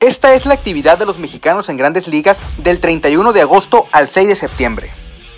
Esta es la actividad de los mexicanos en grandes ligas del 31 de agosto al 6 de septiembre.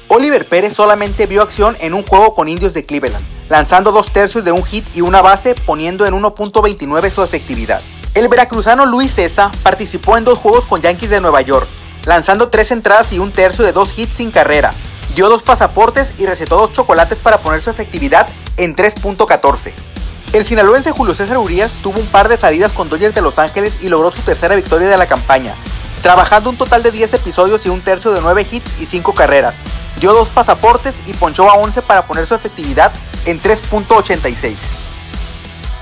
Oliver Pérez solamente vio acción en un juego con indios de Cleveland, lanzando dos tercios de un hit y una base, poniendo en 1.29 su efectividad. El veracruzano Luis César participó en dos juegos con Yankees de Nueva York, lanzando tres entradas y un tercio de dos hits sin carrera, dio dos pasaportes y recetó dos chocolates para poner su efectividad en 3.14. El sinaloense Julio César Urias tuvo un par de salidas con Dodgers de Los Ángeles y logró su tercera victoria de la campaña, trabajando un total de 10 episodios y un tercio de 9 hits y 5 carreras. Dio dos pasaportes y ponchó a 11 para poner su efectividad en 3.86.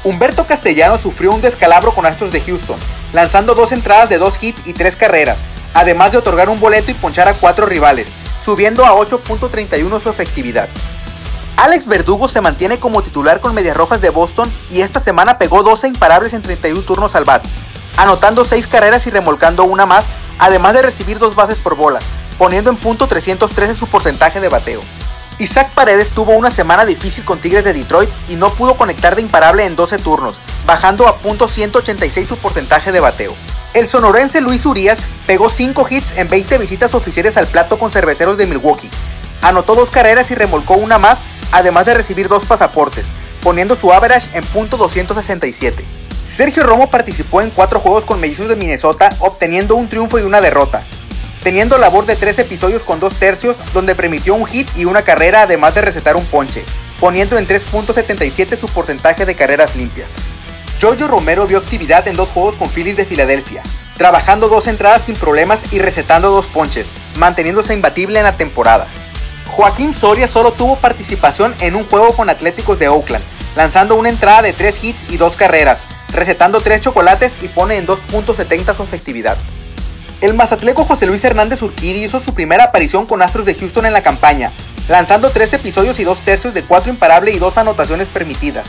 Humberto Castellano sufrió un descalabro con Astros de Houston, lanzando dos entradas de 2 hits y 3 carreras, además de otorgar un boleto y ponchar a 4 rivales, subiendo a 8.31 su efectividad. Alex Verdugo se mantiene como titular con Medias Rojas de Boston y esta semana pegó 12 imparables en 31 turnos al bat, anotando 6 carreras y remolcando una más, además de recibir dos bases por bolas, poniendo en punto 313 su porcentaje de bateo. Isaac Paredes tuvo una semana difícil con Tigres de Detroit y no pudo conectar de imparable en 12 turnos, bajando a punto 186 su porcentaje de bateo. El sonorense Luis Urias pegó 5 hits en 20 visitas oficiales al plato con cerveceros de Milwaukee. Anotó dos carreras y remolcó una más además de recibir dos pasaportes, poniendo su average en punto .267. Sergio Romo participó en cuatro juegos con Mellizos de Minnesota, obteniendo un triunfo y una derrota, teniendo labor de tres episodios con dos tercios, donde permitió un hit y una carrera además de recetar un ponche, poniendo en 3.77 su porcentaje de carreras limpias. Jojo Romero vio actividad en dos juegos con Phillies de Filadelfia, trabajando dos entradas sin problemas y recetando dos ponches, manteniéndose imbatible en la temporada. Joaquín Soria solo tuvo participación en un juego con Atléticos de Oakland, lanzando una entrada de 3 hits y 2 carreras, recetando 3 chocolates y pone en 2.70 su efectividad. El mazatleco José Luis Hernández Urquidi hizo su primera aparición con Astros de Houston en la campaña, lanzando 3 episodios y 2 tercios de 4 imparable y 2 anotaciones permitidas.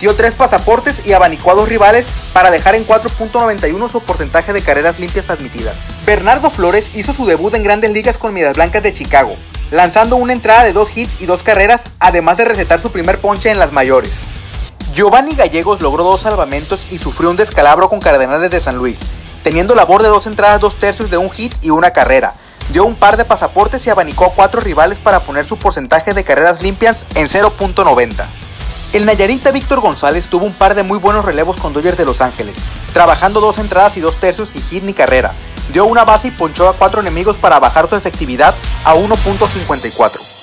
Dio 3 pasaportes y abanicó a dos rivales para dejar en 4.91 su porcentaje de carreras limpias admitidas. Bernardo Flores hizo su debut en grandes ligas con Medias Blancas de Chicago, lanzando una entrada de dos hits y dos carreras, además de recetar su primer ponche en las mayores. Giovanni Gallegos logró dos salvamentos y sufrió un descalabro con Cardenales de San Luis, teniendo labor de dos entradas, dos tercios de un hit y una carrera. Dio un par de pasaportes y abanicó a cuatro rivales para poner su porcentaje de carreras limpias en 0.90. El Nayarita Víctor González tuvo un par de muy buenos relevos con Dodgers de Los Ángeles, trabajando dos entradas y dos tercios y hit ni carrera, dio una base y ponchó a cuatro enemigos para bajar su efectividad a 1.54.